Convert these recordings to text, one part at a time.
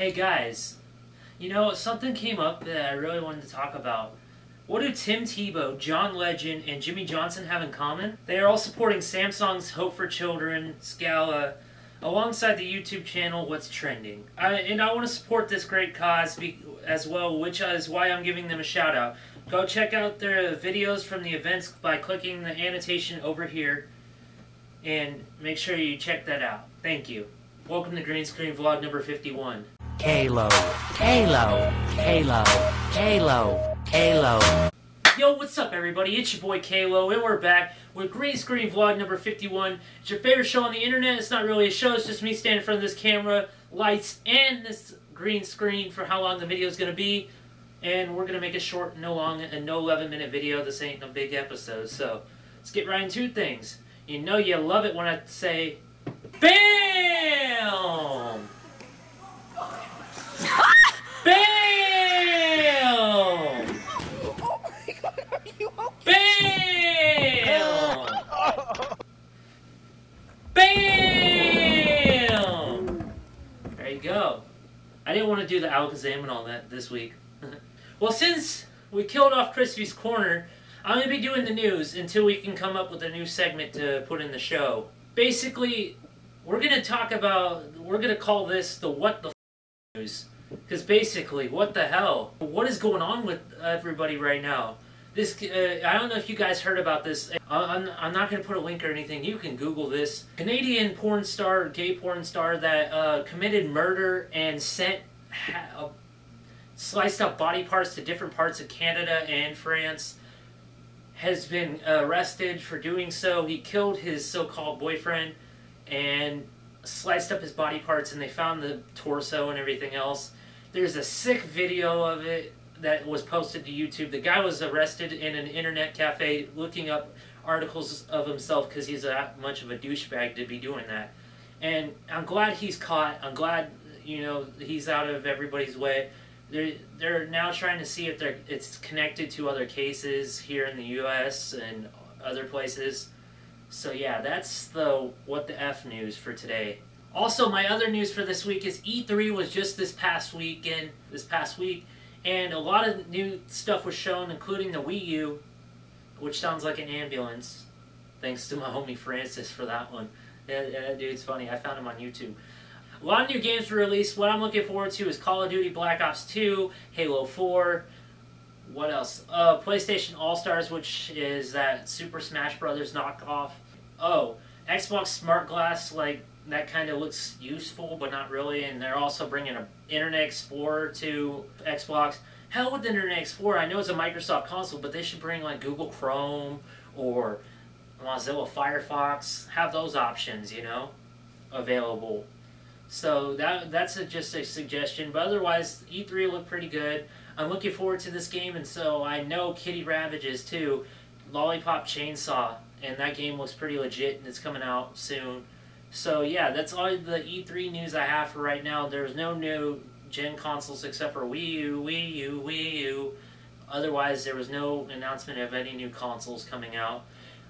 Hey guys, you know, something came up that I really wanted to talk about. What do Tim Tebow, John Legend, and Jimmy Johnson have in common? They are all supporting Samsung's Hope for Children, Gala, alongside the YouTube channel What's Trending. I, and I want to support this great cause as well, which is why I'm giving them a shout out. Go check out their videos from the events by clicking the annotation over here and make sure you check that out. Thank you. Welcome to Green Screen Vlog number 51. K-LO, K-LO, K-LO, K-LO, K-LO. Yo, what's up, everybody? It's your boy K-LO, and we're back with Green Screen Vlog number 51. It's your favorite show on the internet. It's not really a show, it's just me standing in front of this camera, lights, and this green screen for how long the video is going to be. And we're going to make a short, no long, and no 11 minute video. This ain't no big episode. So let's get right into things. You know you love it when I say, BAM! BAM! BAM! BAM! There you go. I didn't want to do the Alakazam and all that this week. well, since we killed off Krispy's Corner, I'm going to be doing the news until we can come up with a new segment to put in the show. Basically, we're going to talk about, we're going to call this the What the News. Because basically, what the hell? What is going on with everybody right now? This, uh, I don't know if you guys heard about this. I'm, I'm not going to put a link or anything. You can Google this. Canadian porn star, gay porn star that uh, committed murder and sent sliced up body parts to different parts of Canada and France has been arrested for doing so. He killed his so-called boyfriend and sliced up his body parts, and they found the torso and everything else. There's a sick video of it that was posted to YouTube. The guy was arrested in an internet cafe looking up articles of himself because he's that much of a douchebag to be doing that. And I'm glad he's caught. I'm glad you know he's out of everybody's way. They're they're now trying to see if they're it's connected to other cases here in the U.S. and other places. So yeah, that's the what the f news for today. Also, my other news for this week is E3 was just this past weekend, this past week, and a lot of new stuff was shown, including the Wii U, which sounds like an ambulance. Thanks to my homie Francis for that one. Yeah, yeah, dude's funny. I found him on YouTube. A lot of new games were released. What I'm looking forward to is Call of Duty Black Ops 2, Halo 4. What else? Uh, PlayStation All Stars, which is that Super Smash Brothers knockoff. Oh, Xbox Smart Glass, like that kind of looks useful, but not really. And they're also bringing an Internet Explorer to Xbox. Hell with Internet Explorer. I know it's a Microsoft console, but they should bring like Google Chrome or Mozilla Firefox. Have those options, you know, available. So that that's a, just a suggestion. But otherwise, E3 looked pretty good. I'm looking forward to this game, and so I know Kitty Ravages too. Lollipop Chainsaw, and that game looks pretty legit, and it's coming out soon. So yeah, that's all the E3 news I have for right now. There's no new gen consoles except for Wii U, Wii U, Wii U. Otherwise, there was no announcement of any new consoles coming out.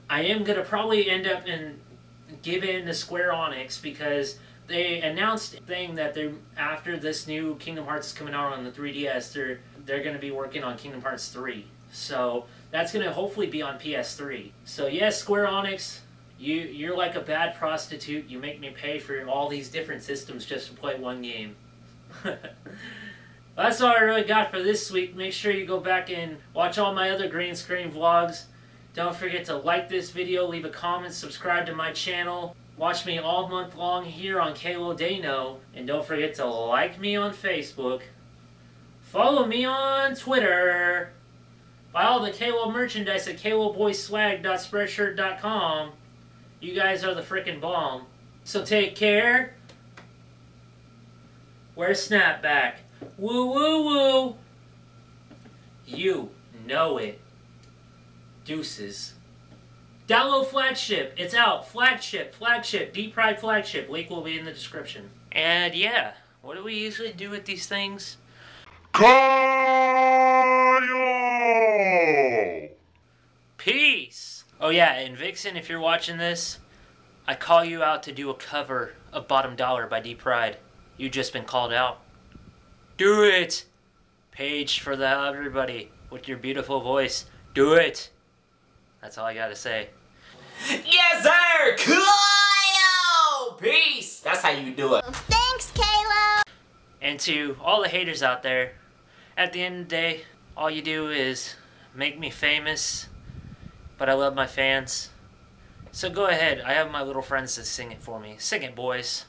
I am gonna probably end up in give in to Square Enix because they announced thing that they're after this new Kingdom Hearts is coming out on the 3DS. They're they're gonna be working on Kingdom Hearts 3. So that's gonna hopefully be on PS3. So yes, Square Enix, you you're like a bad prostitute. You make me pay for all these different systems just to play one game. That's all I really got for this week. Make sure you go back and watch all my other green screen vlogs. Don't forget to like this video, leave a comment, subscribe to my channel. Watch me all month long here on K-LO Dey Know. And don't forget to like me on Facebook. Follow me on Twitter. Buy all the Kalo merchandise at kloboyswag.spreadshirt.com. You guys are the freaking bomb. So take care. Wear snapback. Woo woo woo. You know it. Deuces. Download Flagship. It's out. Flagship. Flagship. D-Pryde Flagship. Link will be in the description. And yeah, what do we usually do with these things? Kyle! Peace. Oh yeah, and Vixen, if you're watching this, I call you out to do a cover of Bottom Dollar by D-Pryde. You've just been called out. Do it! Paige for the everybody with your beautiful voice. Do it! That's all I gotta say. Yes, sir! Cool! Peace! That's how you do it. Thanks, K-LO. And to all the haters out there, at the end of the day, all you do is make me famous, but I love my fans. So go ahead, I have my little friends to sing it for me. Sing it, boys.